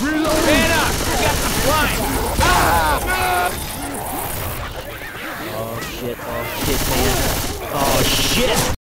Man up! Got! Oh shit, oh shit, man. Oh shit!